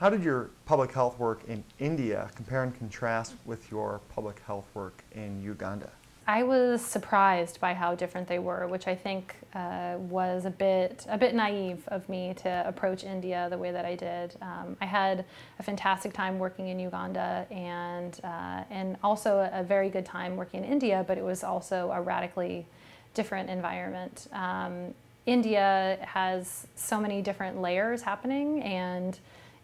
How did your public health work in India compare and contrast with your public health work in Uganda? I was surprised by how different they were, which I think uh, was a bit a bit naive of me to approach India the way that I did. Um, I had a fantastic time working in Uganda and uh, and also a, a, very good time working in India, but it was also a radically different environment. Um, India has so many different layers happening and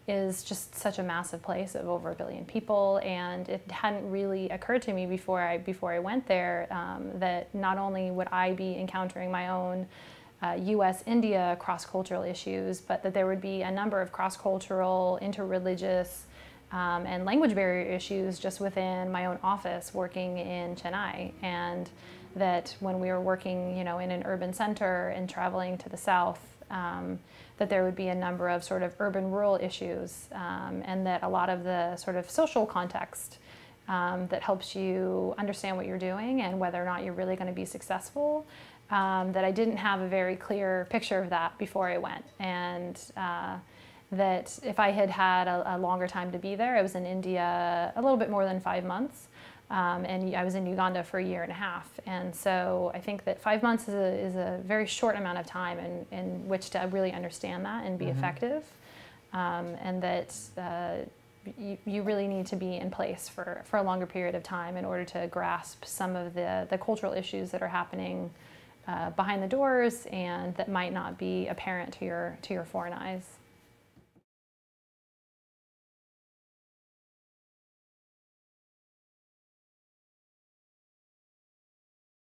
is just such a massive place of over a billion people, and it hadn't really occurred to me before I before I went there um, that not only would I be encountering my own uh, U.S. India cross cultural issues, but that there would be a number of cross cultural, interreligious, um, and language barrier issues just within my own office working in Chennai, and that when we were working, you know, in an urban center and traveling to the south. Um, that there would be a number of sort of urban rural issues um, and that a lot of the sort of social context um, that helps you understand what you're doing and whether or not you're really going to be successful. Um, that I didn't have a very clear picture of that before I went. And uh, that if I had had a, a, longer time to be there, I was in India a little bit more than five months. Um, and I was in Uganda for a year and a half. And so I think that five months is a, is a very short amount of time in, in which to really understand that and be mm-hmm. effective. Um, and that uh, you, you really need to be in place for, for a longer period of time in order to grasp some of the, the cultural issues that are happening uh, behind the doors and that might not be apparent to your, to your foreign eyes.